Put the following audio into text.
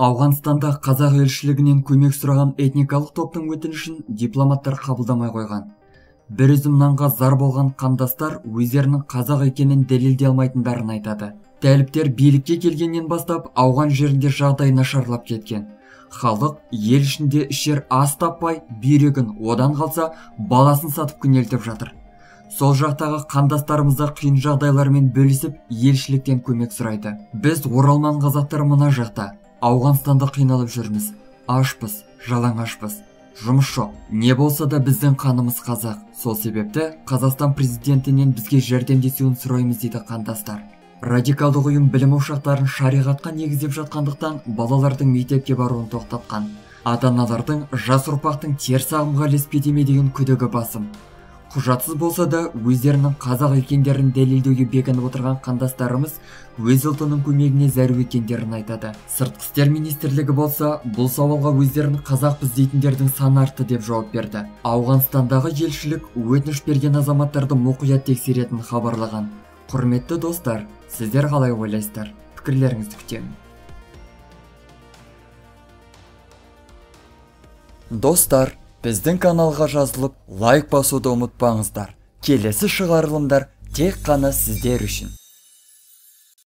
ауғанстанда қазақ елшілігінен көмек сұраған этникалық топтың өтінішін дипломаттар қабылдамай қойған. Бір үзім нанға зар болған қандастар өздерінің қазақ екенін дәлелдей алмайтындарын айтады. Тәліптер билікке келгеннен бастап ауған жерінде жағдай нашарлап кеткен. Халық ел ішінде ішер ас таппай бүйрегін одан қалса баласын сатып күнелтіп жатыр. Сол жақтағы қандастарымыз қиын жағдайлармен бөлісіп елшіліктен көмек сұрайды. Біз оралман қазақтар мына жақта. Ауғанстанда қиналып жүрміз. Ашпыз жалаңашпыз жұмыс жоқ. Не болса да біздің қанымыз қазақ. Сол себепті қазақстан президентінен бізге жәрдемдесуін сұраймыз дейді қандастар. Радикалдық ұйым білім ошақтарын шариғатқа негіздеп жатқандықтан балалардың мектепке баруын тоқтатқан. Ата аналардың жас ұрпақтың теріс ағымға ілеспе ме деген күдігі басым. Құжатсыз болса да өздерінің қазақ екендерін дәлелдеуге бекініп отырған қандастарымыз өз ұлтының көмегіне зәру екендерін айтады. Сыртқы істер министрлігі болса бұл сауалға өздерін қазақпыз дейтіндердің саны артты деп жауап берді. Ауғанстандағы елшілік өтініш берген азаматтарды мұқият тексеретінін хабарлаған. Құрметті достар сіздер қалай ойлайсыздар? Пікірлеріңізді күтемін. Достар біздің каналға жазылып лайк басуды ұмытпаңыздар. Келесі шығарылымдар тек қана сіздер үшін.